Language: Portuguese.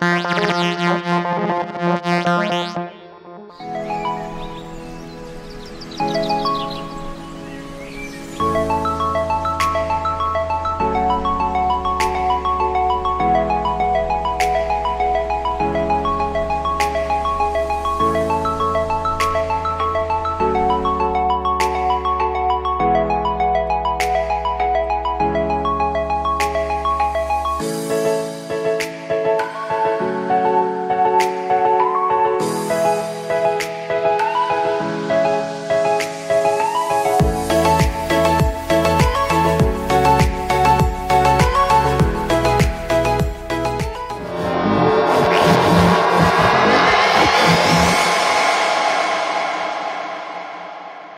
Música